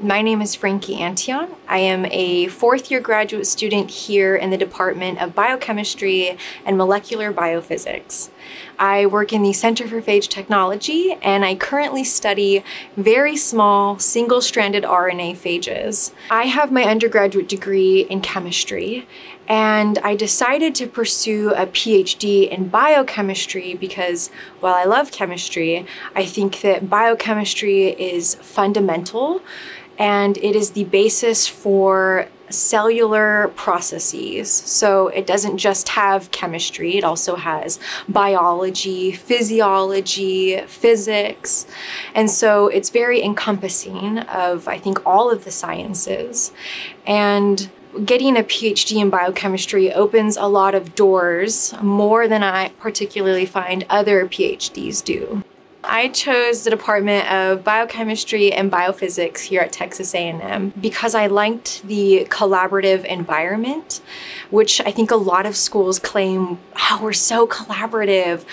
My name is Frankie Antillon. I am a fourth year graduate student here in the Department of Biochemistry and Molecular Biophysics. I work in the Center for Phage Technology and I currently study very small single stranded RNA phages. I have my undergraduate degree in chemistry and I decided to pursue a PhD in biochemistry because while I love chemistry, I think that biochemistry is fundamental and it is the basis for cellular processes. So it doesn't just have chemistry, it also has biology, physiology, physics. And so it's very encompassing of, I think, all of the sciences. And getting a PhD in biochemistry opens a lot of doors, more than I particularly find other PhDs do. I chose the Department of Biochemistry and Biophysics here at Texas A&M because I liked the collaborative environment, which I think a lot of schools claim, oh, we're so collaborative,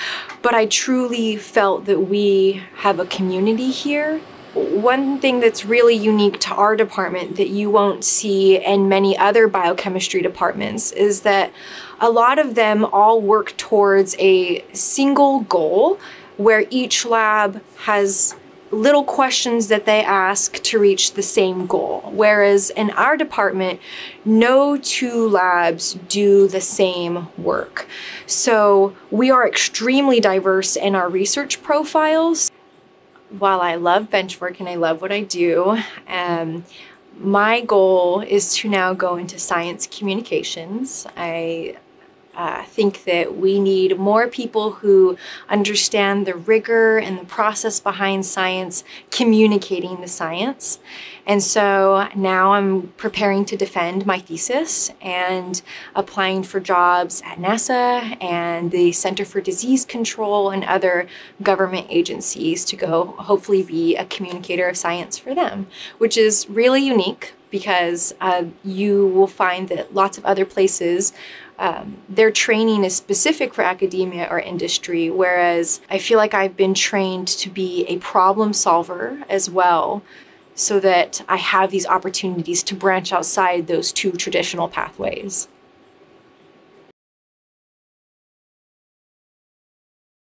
but I truly felt that we have a community here. One thing that's really unique to our department that you won't see in many other biochemistry departments is that a lot of them all work towards a single goal where each lab has little questions that they ask to reach the same goal. Whereas in our department, no two labs do the same work. So we are extremely diverse in our research profiles. While I love bench work and I love what I do, um, my goal is to now go into science communications. I uh, think that we need more people who understand the rigor and the process behind science communicating the science. And so now I'm preparing to defend my thesis and applying for jobs at NASA and the Center for Disease Control and other government agencies to go hopefully be a communicator of science for them, which is really unique because uh, you will find that lots of other places um, their training is specific for academia or industry, whereas I feel like I've been trained to be a problem solver as well, so that I have these opportunities to branch outside those two traditional pathways.